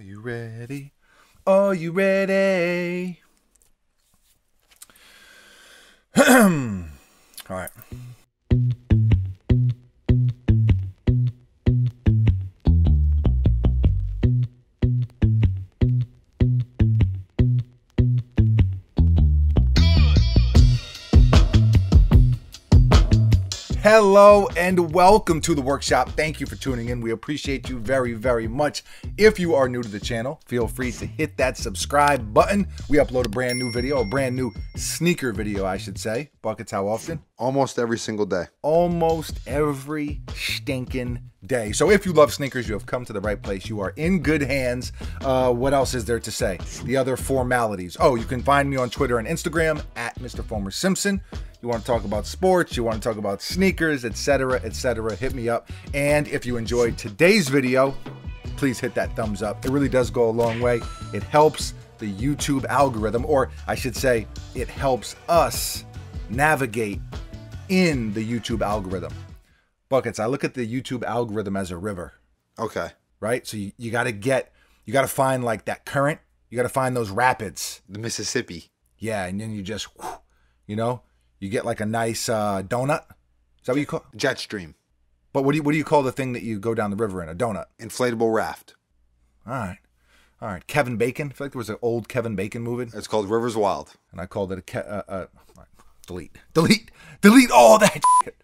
Are you ready? Are you ready? All right. Hello and welcome to the workshop. Thank you for tuning in. We appreciate you very, very much. If you are new to the channel, feel free to hit that subscribe button. We upload a brand new video, a brand new sneaker video, I should say. Buckets, how often? Almost every single day. Almost every stinking day. So if you love sneakers, you have come to the right place. You are in good hands. Uh, what else is there to say? The other formalities. Oh, you can find me on Twitter and Instagram at Mr. Foamer Simpson. You want to talk about sports, you want to talk about sneakers, etc., etc., hit me up. And if you enjoyed today's video, please hit that thumbs up. It really does go a long way. It helps the YouTube algorithm, or I should say, it helps us navigate in the YouTube algorithm. Buckets, I look at the YouTube algorithm as a river, Okay. right? So you, you got to get, you got to find like that current, you got to find those rapids. The Mississippi. Yeah, and then you just, you know, you get like a nice uh, donut. Is that what you call? Jet stream. But what do you what do you call the thing that you go down the river in? A donut. Inflatable raft. All right, all right. Kevin Bacon. I feel like there was an old Kevin Bacon movie, It's called Rivers Wild. and I called it a. Ke- uh, uh, delete, delete, delete all that. Shit.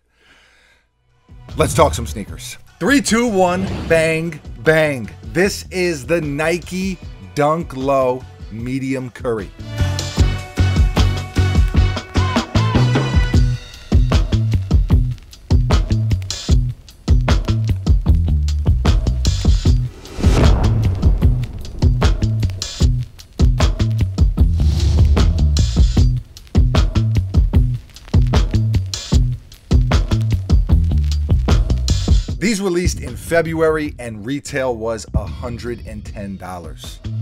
Let's talk some sneakers. Three, two, one, bang, bang. This is the Nike Dunk Low Medium Curry. February and retail was $110.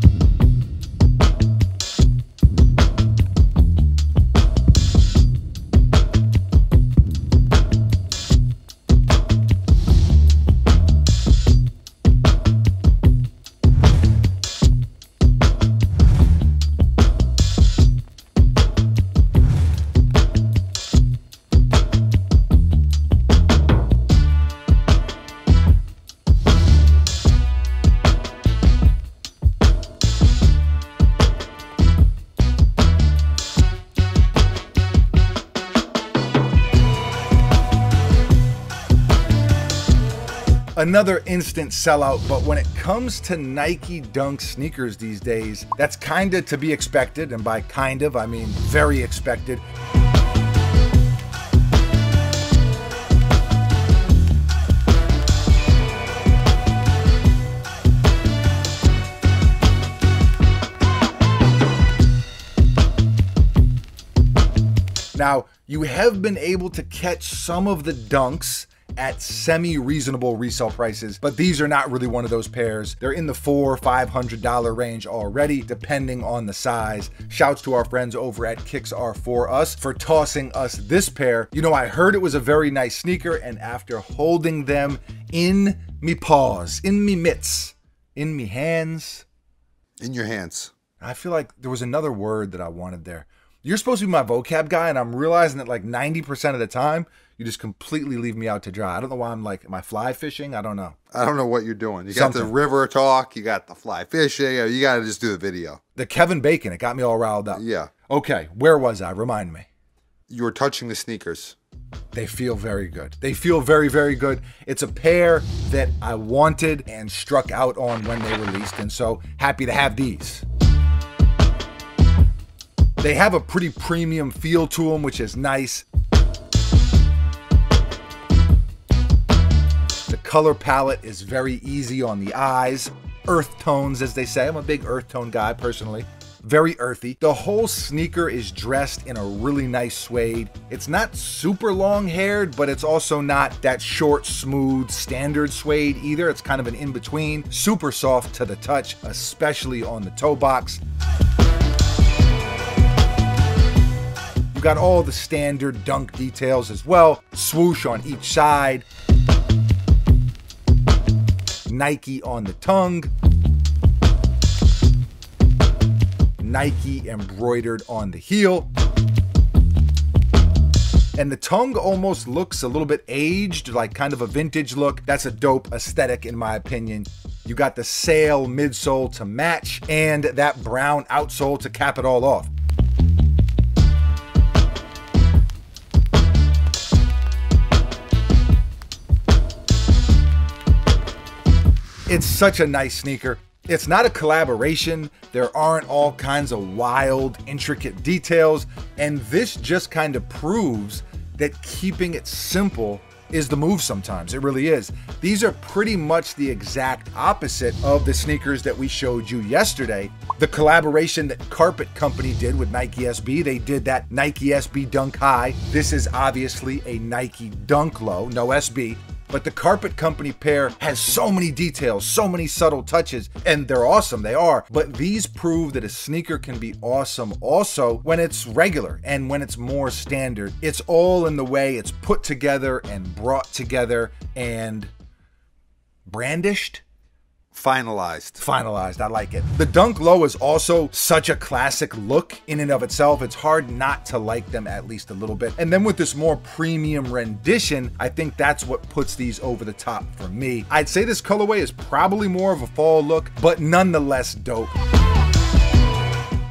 Another instant sellout, but when it comes to Nike Dunk sneakers these days, that's kinda to be expected, and by kind of, I mean very expected. Now, you have been able to catch some of the dunks at semi reasonable resale prices, but these are not really one of those pairs. They're in the four, five hundred dollar range already, depending on the size. Shouts to our friends over at Kicks Are For Us for tossing us this pair. You know, I heard it was a very nice sneaker, and after holding them in me paws, in me mitts, in me hands, In your hands. I feel like there was another word that I wanted there. You're supposed to be my vocab guy, and I'm realizing that like 90% of the time, you just completely leave me out to dry. I don't know why I'm like, am I fly fishing? I don't know. I don't know what you're doing. You got the river talk, you got the fly fishing, you got to just do the video. The Kevin Bacon, it got me all riled up. Yeah. Okay, where was I? Remind me. You were touching the sneakers. They feel very good. They feel very, very good. It's a pair that I wanted and struck out on when they released, and so happy to have these. They have a pretty premium feel to them, which is nice. The color palette is very easy on the eyes. Earth tones, as they say. I'm a big earth tone guy personally. Very earthy. The whole sneaker is dressed in a really nice suede. It's not super long haired, but it's also not that short, smooth, standard suede either. It's kind of an in between. Super soft to the touch, especially on the toe box. Got all the standard dunk details as well. Swoosh on each side. Nike on the tongue. Nike embroidered on the heel. And the tongue almost looks a little bit aged, like kind of a vintage look. That's a dope aesthetic, in my opinion. You got the sail midsole to match, and that brown outsole to cap it all off. It's such a nice sneaker. It's not a collaboration. There aren't all kinds of wild, intricate details. And this just kind of proves that keeping it simple is the move sometimes. It really is. These are pretty much the exact opposite of the sneakers that we showed you yesterday. The collaboration that Carpet Company did with Nike SB, they did that Nike SB Dunk High. This is obviously a Nike Dunk Low, no SB. But the Carpet Company pair has so many details, so many subtle touches, and they're awesome. They are. But these prove that a sneaker can be awesome also when it's regular and when it's more standard. It's all in the way it's put together and brought together and brandished Finalized. finalized. I like it. The Dunk Low is also such a classic look in and of itself. It's hard not to like them at least a little bit. And then with this more premium rendition, I think that's what puts these over the top for me. I'd say this colorway is probably more of a fall look, but nonetheless dope.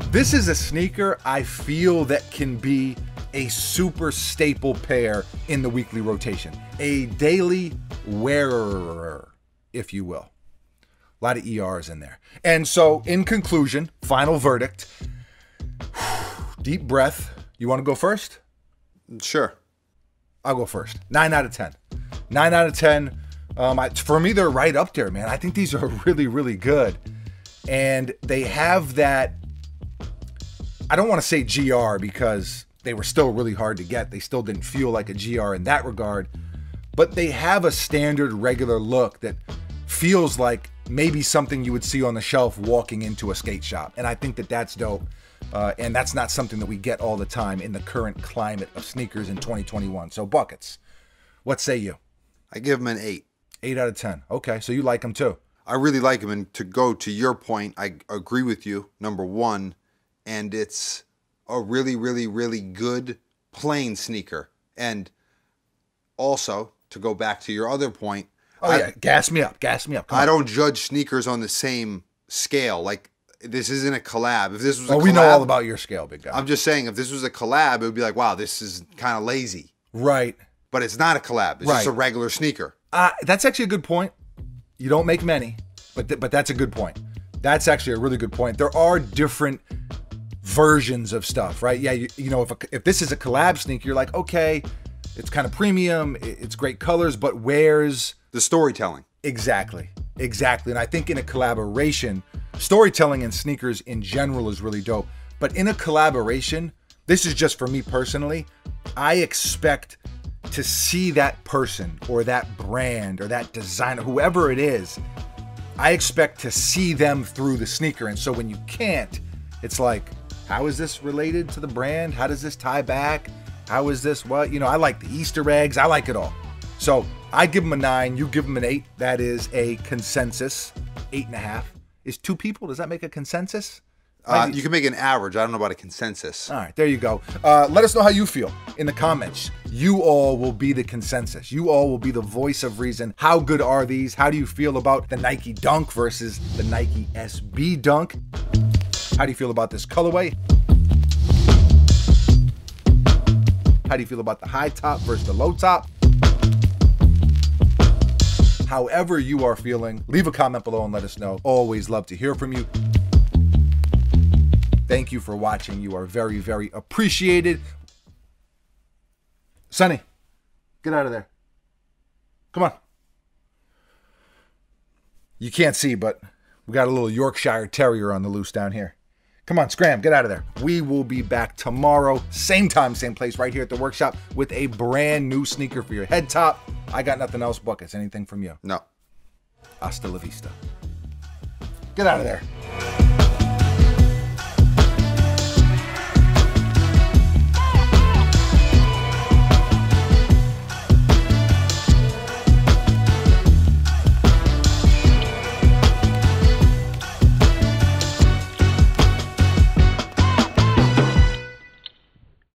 This is a sneaker I feel that can be a super staple pair in the weekly rotation, a daily wearer, if you will. A lot of ERs in there. And so, in conclusion, final verdict. Deep breath. You want to go first? Sure. I'll go first. Nine out of 10. Nine out of 10. Um, I, for me, they're right up there, man. I think these are really, really good. And they have that. I don't want to say GR because they were still really hard to get. They still didn't feel like a GR in that regard. But they have a standard, regular look that feels like maybe something you would see on the shelf walking into a skate shop. And I think that that's dope. Uh, and that's not something that we get all the time in the current climate of sneakers in 2021. So, buckets, what say you? I give them an eight. Eight out of 10. Okay, so you like them too. I really like them. And to go to your point, I agree with you. Number one, and it's a really, really, really good plain sneaker. And also, to go back to your other point, Oh, I, yeah, gas me up, gas me up. Come I on. don't judge sneakers on the same scale. Like this isn't a collab. If this was a Oh, collab, we know all about your scale, big guy. I'm just saying, if this was a collab, it would be like, wow, this is kind of lazy. right. But it's not a collab. It's just a regular sneaker. Uh, that's actually a good point. You don't make many, but th- but that's a good point. That's actually a really good point. There are different versions of stuff, right? Yeah, you, you know, if a, if this is a collab sneaker, you're like, okay, it's kind of premium, it's great colors, but where's The storytelling. Exactly. Exactly. And I think in a collaboration, storytelling and sneakers in general is really dope. But in a collaboration, this is just for me personally, I expect to see that person or that brand or that designer, whoever it is, I expect to see them through the sneaker. And so when you can't, it's like, how is this related to the brand? How does this tie back? How is this what? You know, I like the Easter eggs. I like it all. So I give them a nine. You give them an eight. That is a consensus. Eight and a half. Is two people? Does that make a consensus? Uh, you can make an average. I don't know about a consensus. all right, there you go. Uh, let us know how you feel in the comments. You all will be the consensus. You all will be the voice of reason. How good are these? How do you feel about the Nike Dunk versus the Nike SB Dunk? How do you feel about this colorway? How do you feel about the high top versus the low top? However, you are feeling, leave a comment below and let us know. Always love to hear from you. Thank you for watching. You are very, very appreciated. Sonny, get out of there. Come on. You can't see, but we got a little Yorkshire Terrier on the loose down here. Come on, Scram, get out of there. We will be back tomorrow, same time, same place, right here at the workshop with a brand new sneaker for your head top. I got nothing else, Buckets. Anything from you? No. Hasta la vista. Get out of there.